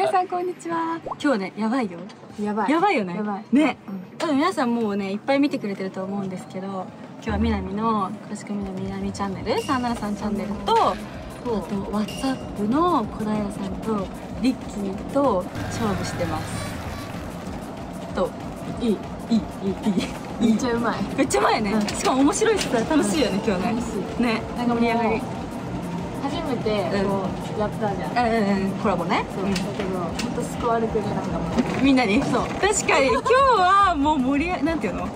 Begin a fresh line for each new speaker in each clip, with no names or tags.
皆さんこんにちは。今日ねやばいよ。
やばい。
やばいよね。
やばい。
ね、多分皆さんもうねいっぱい見てくれてると思うんですけど今日はみなみの「詳しくみなみなみチャンネル」373チャンネルとあと WhatsApp の小平さんとリッキーと勝負してます。といいいいいいいい。
めっちゃうまい。
めっちゃ前ね、
うん。
しかも面白いしさ楽しいよね今日ね。
楽しい。
ね。
なんか
盛り上がり
初めてこうやったじゃん。そう
うんうんうん。コラボね。
だけど本当救われてるなんかも
う。んみんなに？そう。確かに。今日はもう盛り上なんていうの？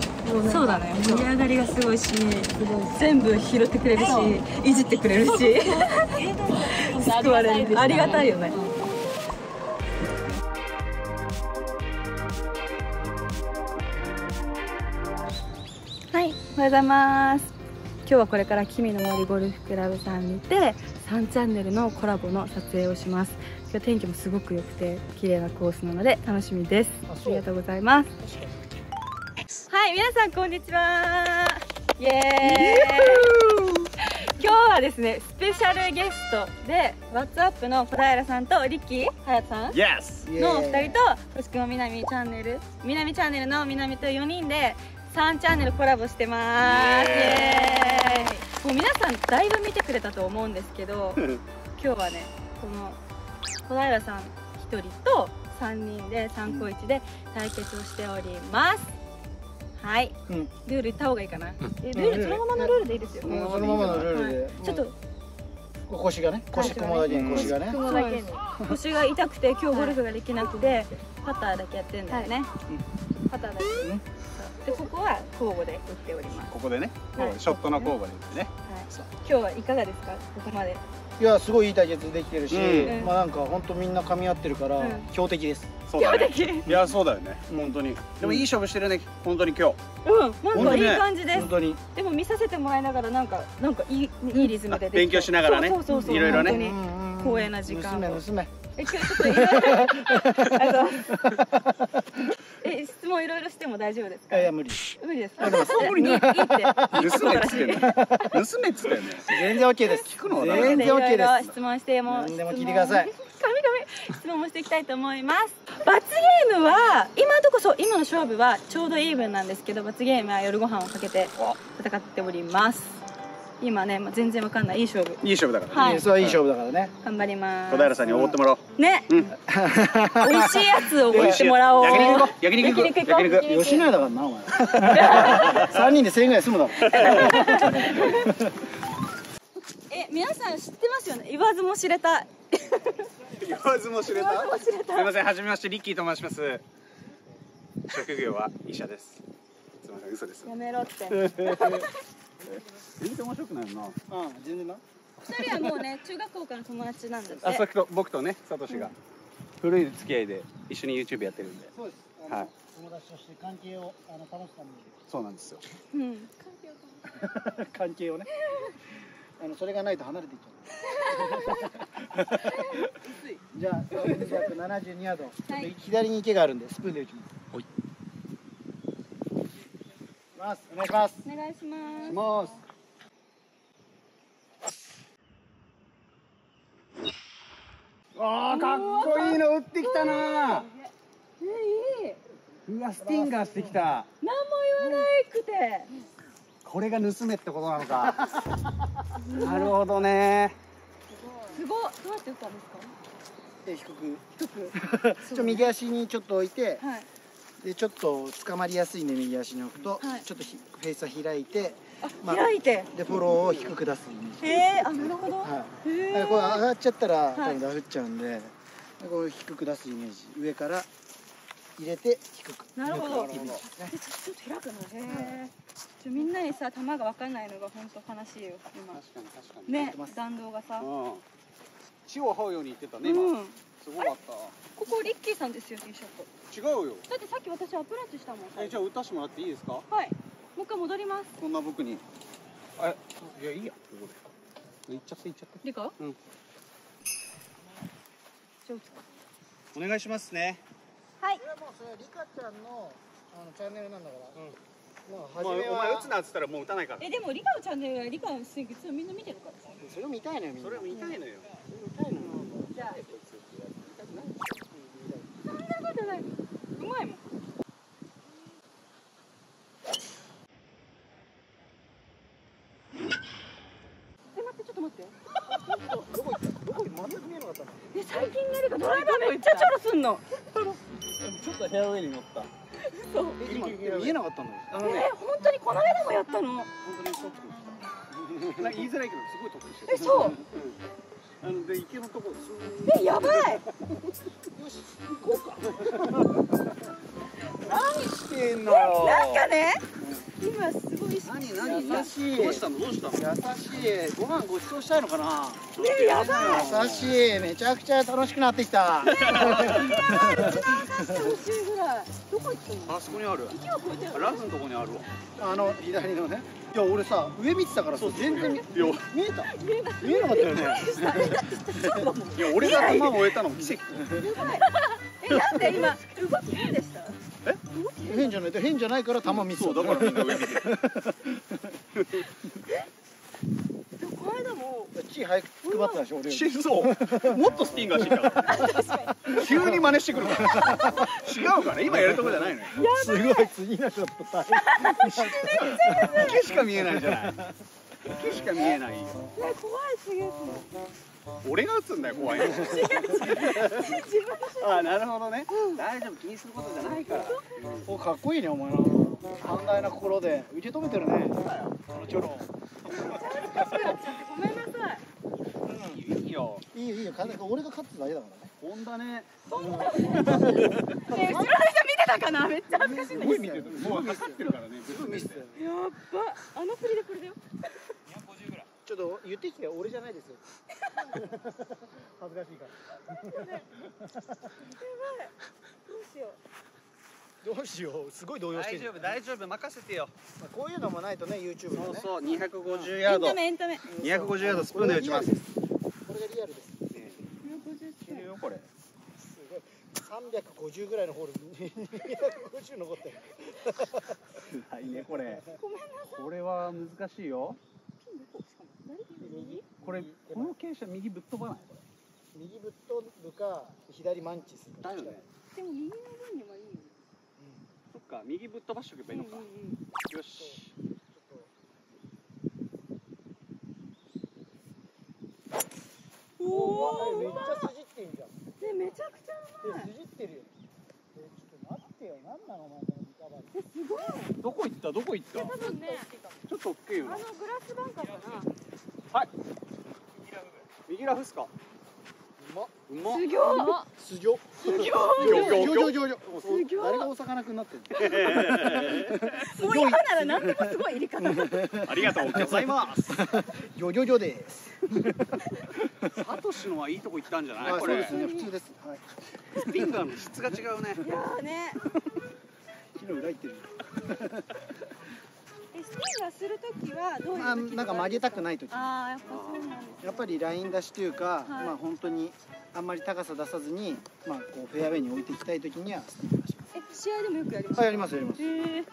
そう。だね。盛り上がりがすごいし全部拾ってくれるしい。じってくれるし。救われるありがたいよね。はい。おはようございます今日はこれから君の森ゴルフクラブさんにて3チャンネルのコラボの撮影をします。今日天気もすごく良くて綺麗なコースなので楽しみです。ありがとうございます。はい皆さんこんにちは。イエーイ。今日はですねスペシャルゲストで WhatsApp の小平さんとリッキー隼人さん
Yes!
の2人と「としくもみなみチャンネル」みなみチャンネルのみなみと4人で3チャンネルコラボしてます。イエーイさんだいぶ見てくれたと思うんですけど今日はねこの小平さん1人と3人で3個1で対決をしております。はい、
うん。
ルール言った方がいいかな、えルールそのままのルールでいいですよ、
うん。そのままのルールで、
はい。ちょっと。
腰がね。腰雲だけに腰がね、
雲だけに
腰が痛くて今日ゴルフができなくてパターだけやってんだよね、パターだけ、
うん
でここは交互で打っております、
ここでね、
はい。
ショットの交互で言ってね。
はい、今日はいかがですか？ここまで。
いやすごいいい対決できてるし、
うん。
まあなんか本当みんな噛み合ってるから、
うん。
強敵です。
そうだね。
強
いや、そうだよね。
うん。
本当に。でもいい勝負してるね。本当に今日。
うん。なんかいい
本当ね。
感じです、
本当に。
でも見させてもらいながらなんかなんかいいいいリズムで。
勉強しながらね。
そうそうそう
いろいろね。
光栄な時間を。
娘娘。
え今日ちょっといろいろ え質問いろいろしても大丈夫ですか？
いや無理
無理ですか？
無理
いいいいって。いいって
盗めっつってんの。盗めっつってんの。
全然 OK です。
聞くの
全然 OK
いろいろ
です
質問しても
何でも聞いてください。
質問もしていきたいと思います。罰ゲームは今のとこそう今の勝負はちょうどイーブンなんですけど罰ゲームは夜ご飯をかけて戦っております今ね、まあ、全然わかんないいい勝負
いい勝負だからね。
はい
それはいい勝負だからね
頑張ります
小平さんにおごってもらおう。
ね、
うん。
美味しいやつをおごってもらおう
焼肉行こう。焼肉行こう。
焼肉。
吉野家だからなお前 三人で1000円ぐらい済むだろ
え皆さん知ってますよね？言わずも知れた
言わずも知れた？
言わずも知れた
すみません、はじめまして、リッキーと申します。職業は医者です。すみません、嘘です。
やめろって
全然面白くないよな。
うん全然な。
二人はもうね 中学校からの友達なんだって。
あ、さっきと僕とね、サトシが。古い付き合いで一緒に YouTube やってるんで。
そうです。
はい。
友達として関係をあの楽しか
そうなんですよ。
うん。
め 関係をね。あのそれがないと離れていっちゃう。じゃあ372ヤード、左に池があるんでスプーンで打ちますます。お願いします。
お願いします。
ますあーかっこいいの打ってきたな。
えいいう
わスティンガーしてきた。
何も言わなくて。
これが盗めってことなのか。なるほどね。
すごい。どうやって打ったんです
で低く。
か低く。
ちょ右足にちょっと置いて。
はい
でちょっと捕まりやすいんで右足に置くと、
はい。
ちょっとひフェースは開いて、
あ、
まあ
開いて？
でフォローを低く出すイメージ。
へえあなるほど。
はい。
へえ
だからこれ上がっちゃったら
はい。
多分ダフっちゃうんで、こう低く出すイメージ。上から入れて低く。
なるほど。
抜くイメージですね。
でちょっと開くの？へえちょみんなにさ球が分かんないのが本当悲しいよ今。
確かに確かに。
ね弾道がさ。
うん。血を這うように言ってたね今、
うん
すごかっ
ここリッキーさんですよティーショット
た違うよ。
だってさっき私アプローチしたもん。
えじゃあ打たしてもらっていいですか？
はい。もう一回戻ります。
こんな僕に。あいやいいや。ここで。行っちゃって行っちゃって。
リカ
うん。
じゃあ打つか
お願いしますね。
はい。
それはもうそれはリカちゃんのあのチャンネルなんだから、
うん。
まあ
お前
初めは
お前打つなっつったらもう打たないから
えでもリカのチャンネルはリカのスイングいつもみんな見てるから。さ
それを見たいのよみんな。
それ見たいのよ。
それ見たいのよ。
じゃあうまいもんえ待って。ちょっと待って。え最近なるかドライバーめっちゃチョロすんの
ちょっとヘアウェイに乗った
そう
今見えなかった
のの、
え、本当にこの間もやったの
本当にショ言いづらいけどすごい得して。
るえそう
あので池のところ
えやばい。
何してんの？よ
なんかね今す
何
何優しい。
どうしたの？どうしたの？
優しい。ご飯ごちそうしたいのかな？
ねやばい。
優しい。めちゃくちゃ楽しくなってきた。
欲しいぐらいどこ行ってんの？
あそこにある。
池は越えてる
ラフのとこにあるわ。
あの左のね。いや俺さ上見てたからさ全然見
いや
見えた？見えなかった。よね。
いや俺が球を終えたの。も奇跡。
えなんで今動き変でした？
変じゃない変じゃないから球見てた
そうだからみんな上見てる
でもこの間も
血早く配ったでしょ俺。
しそう。もっとスピンがしてた。か ら急に真似してくる。から違うから今やるとこじゃないのよ。
すごい次のショット大変
池しか見えないじゃない。池しか見えない。よ
ね怖いすげえ
俺が打つんだよ怖いの。
自分
あなるほどね。大丈夫気にすることじゃないから。
おかっこいいねお前な。寛大な心で。受け止めてるね。このチョロ。
ごめんなさい。
いいよ。
いいよいいよ。か俺が勝つだけだからね。
ホンダね
ね後ろの人見てたかなめっちゃ恥ずかしいんだけど
すごい見てるもう分かってるからね
すぐ見せて。
やっば。あの振りでこれだよ。
ちょっと言ってきて俺じゃないですよ恥ずかしいから。
どうしよ
どうしよう。すごい動揺してる
大丈夫大丈夫。任せてよ。
まあこういうのもないとね YouTube でね。
そうそう250
う
ヤード。
エンタメエンタメ。
250ヤードスプーンで打ちます。
これがリアルです。
いけるよこれ
すごい。350ぐらいのホール250残ってる。
はいねこれ。これは難しいよ。
右？
これこの傾斜右ぶっ飛ばない？これ
右ぶっ飛ぶか左マンチするか。
だよね。
でも右の分にはいいよ
そっか右ぶっ飛ばしとけばいいのか。
うんうん
よし。
うんおお
めっちゃ筋ってんじゃん。
ねめちゃくちゃうまい。
え筋ってるよ。えちょっと待ってよ何なのお前このリカバリー
えすごい。
どこ行った？どこ行った？
多分ね
ちょっと大きいよな
あのグラスバンカーかな。
はい。右ラフ。っすか？
うまっ。
うまっ。
すぎょ
すぎょ
すぎょ
ぎょぎょぎょぎょぎょ
すぎょ
誰がお魚くんなってんの？
もう今なら何でもすごい入れ方。
ありがとうございます。
ぎょぎょぎょです。
サトシのはいいとこ行ったんじゃない？
あ
これ。
そうですね。普通です。はい。
スピンガーの質が違うね。
いやーね。
木の裏行ってる。
えスピンがするときはどういう
あなんか曲げたくない時。
ああやっぱそうなんです
やっぱりライン出しというか、
はい。
まあ本当にあんまり高さ出さずに、まあこうフェアウェイに置いていきたいときにはステップ出します。
え試合でもよくやります
あやりますやります。
へえ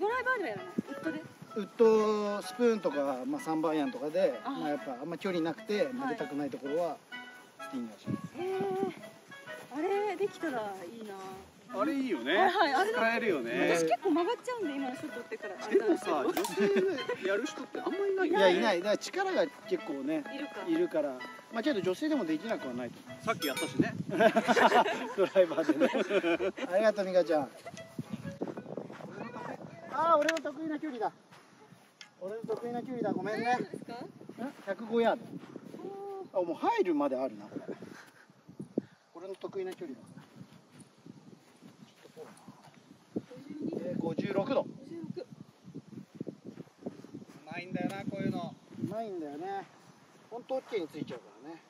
ドライバーではやらない？ウッドで？
ウッドスプーンとかまあ3番アイアンとかで、
あ
まあやっぱあんま距離なくて曲げたくないところはスティンガーします。
へえあれできたらいいな
あれいいよね
はい
使えるよね
私結構曲がっちゃうんで今のショット打ってから
でもさ女性やる人ってあんまりないよね
いやいないだから力が結構ね
いるか
いるから、まあけど女性でもできなくはないと。
さっきやったしね
ドライバーでね。ありがとう美香ちゃん。ああ俺の得意な距離だ。俺の得意な距離だごめんね。
ですか？
ん？105ヤード。あもう入るまであるなこれ。俺の得意な距離だ。ちょっとこうな。えー、56度。
うまいんだよなこういうの
うまいんだよね。本当オッケーについちゃうからね。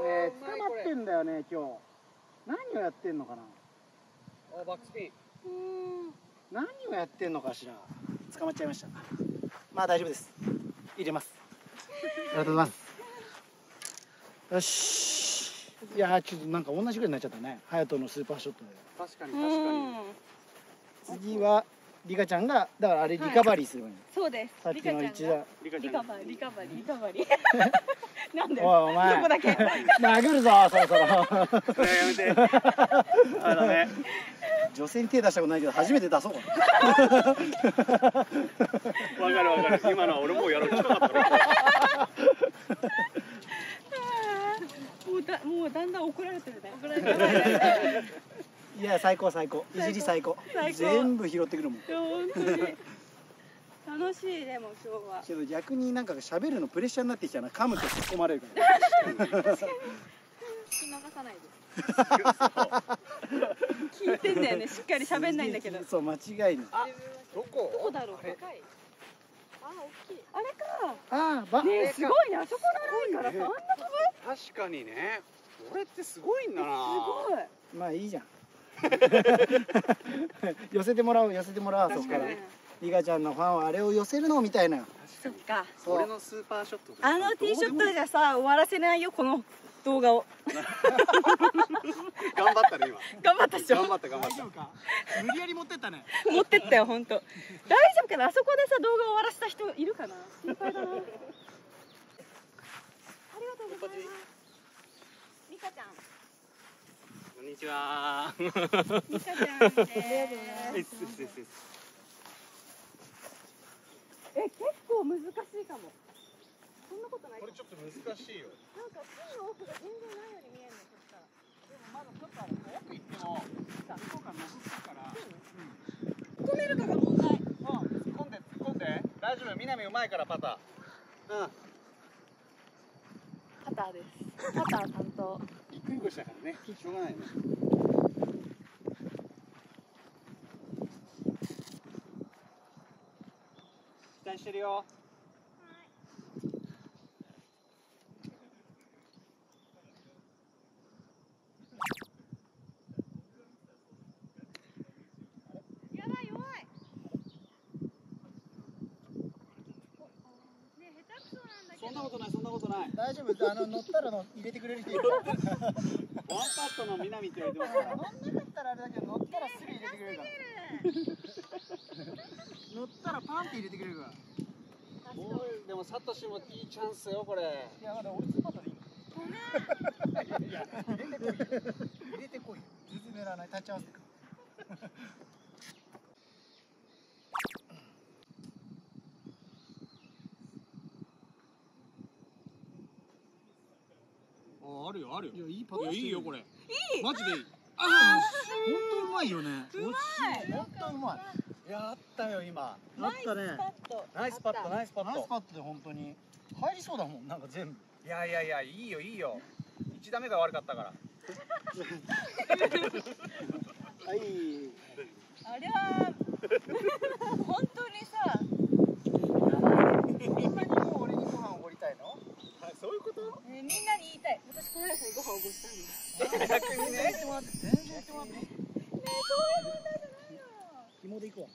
ねえ捕まってんだよね今日。何をやってんのかな。
おバックスピン
何をやってんのかしら捕まっちゃいましたまあ大丈夫です入れますありがとうございますよし。いやーちょっとなんか同じぐらいになっちゃったね。隼人のスーパーショットで。
確かに
う
確かに。
ん。
次はリカちゃんがだからあれリカバリーすればいいの、
そうです。
さっきの一
リカちゃんが。
打
リカ
バリー。リカバリー。リカバリー。なんで？
おいお前。
どこだけ。
殴るぞそろそろ。
いややめて。あダメ
女性に手出したことないけど初めて出そう。か
わかるわかる。今のは俺もうやろう。近かった
もうだもうだんだん怒られてるね。怒られてる
ないや最高最高。いじり最高。全部拾ってくるもん。
いや本当に。楽しいでも今日は。
けど逆になんか喋るのプレッシャーになってきたな。噛むと突っ込まれるから。
聞き流さないで。聞いてんだよね。しっかり喋んないんだけど。
そう間違いない。
どこ？
どこだろう？高い。あ大きい。あれか。
ああば。
ねえすごいね。あそこのラインからさあんな飛ぶ
確かにね。これってすごいんだな。
すごい。
まあいいじゃん。寄せてもらおう寄せてもらおうそこから。リカちゃんのファンはあれを寄せるのを見たいな。
そっか。
俺のスーパーショット
あのティーショットじゃさ終わらせないよこの動画を。
頑張ったね今。
頑張ったっしょ。
頑張った頑張った。
無理やり持ってったね。
持ってったよ本当大丈夫かな？あそこでさ動画終わらせた人いるかな？心配だなありがとうございますミカちゃん。
こんにちは。
ミカちゃんです。え結構難しいかも。そんなことない
これちょっと難しいよ。
なんかピンの奥が全然ないように見えるのそしたら。
まだちょっと奥行っても向こうから覗くから
止めるかが問題
うん。突っ込んで突っ込んで。大丈夫南うまいからパター。うん。
パターです。パター担当。
ぎっくり腰だからねしょうがないね。期待してるよ
やばい弱いね下手くそなんだけ
そんなことないそんなことない
大丈夫あの乗ったらの入れてくれる人いる
ワンパットの南って言われてますから
乗んなかったらあれだけど乗ったらすぐ入れてくれるから乗ったらパンって入れてくれる。から
おいでもサトシもいいチャンスよこれ
いやまだ俺ツーパットでいいいや入れてこいよ入れてこいよ全然狙わない立ち合わせてく
ああるよあるよ。
いやいいパット
いやいいよこれ。いい。マジでいい。
あ本当うまいよね。
うまい。
本当うまい。
やったよ今。
あったね。
ナイスパット。ナイスパット。
ナイスパット。で本当に。入りそうだもんなんか全部。
いやいやいやいいよいいよ。一打目が悪かったから。
はい。
あれは本当にさ
そんなにもう俺にご飯おごりたいの
そういうこと
ねみんなに言いたい。私この間にご飯おごったんだ
逆にね
全然もらって全然やってもらって
ねそうい。う問題じゃない。よ
紐で行くわ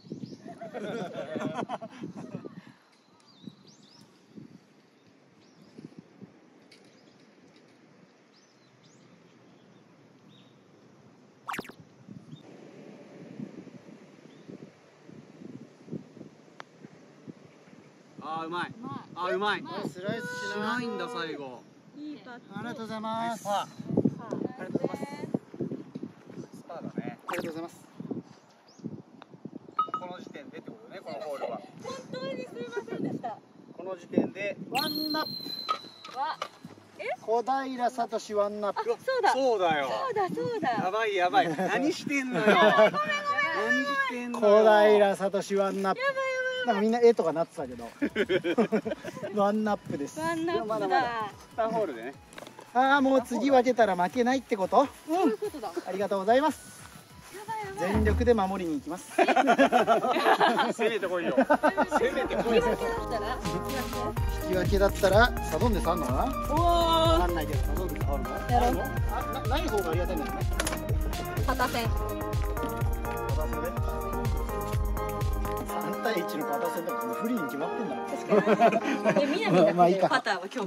あーうまい。
まあ
あーうまい
スライス
し
しな
ないんだ最後
ありがとうございます。
パ
ありがとうございます。
スパーだね
ありがとうございます。
この時点でってことねこのホールは。
本当にすいませんでした。わ
この時点で。
ワンナップ。小平聡ワンナップ。
あそうだ。そう
そうだよ
だそうだ。
やばいやばい。何してんのよ。何してんの
小
よ
平聡ワンナップなんかみんな絵とかなってたけど。ワンナップです。
ワンナップだ。
まだまだ2ホールでね。
ああもう次分けたら負けないってこと。
そういうことだ。
ありがとうございます。全力で守りに行きます。
攻めてこいよ。攻めてこい
引き分けだったら
引き分けだったらサドンデスあんのかな？
お
わ
お
かんないけどサドンデスあるの？
やろう。
なない方がありがたいんだよね。
パタセン
3対1のパター戦だから不利に決まってんだろ
で南だ
まあいいか。
パターは今日